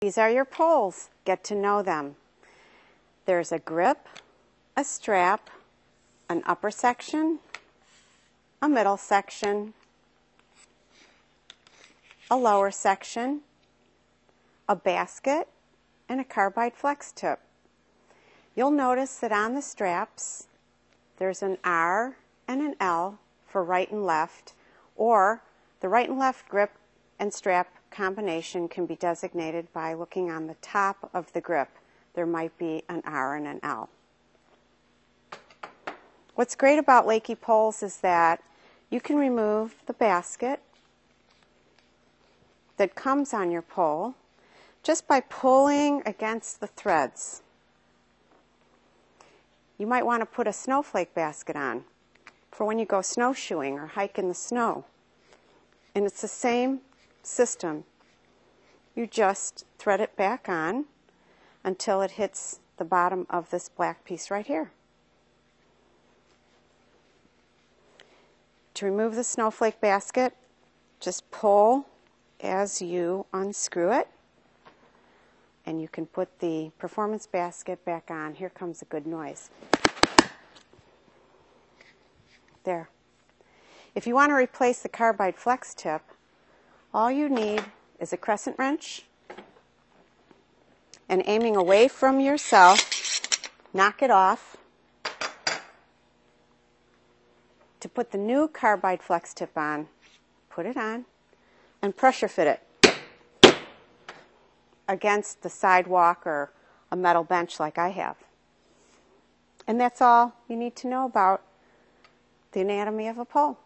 These are your poles. Get to know them. There's a grip, a strap, an upper section, a middle section, a lower section, a basket, and a carbide flex tip. You'll notice that on the straps there's an R and an L for right and left, or the right and left grip and strap combination can be designated by looking on the top of the grip. There might be an R and an L. What's great about LEKI poles is that you can remove the basket that comes on your pole just by pulling against the threads. You might want to put a snowflake basket on for when you go snowshoeing or hike in the snow. And it's the same system. You just thread it back on until it hits the bottom of this black piece right here. To remove the snowflake basket, just pull as you unscrew it and you can put the performance basket back on. Here comes a good noise. There. If you want to replace the carbide flex tip, all you need is a crescent wrench and aiming away from yourself, knock it off to put the new carbide flex tip on, put it on, and pressure fit it against the sidewalk or a metal bench like I have. And that's all you need to know about the anatomy of a pole.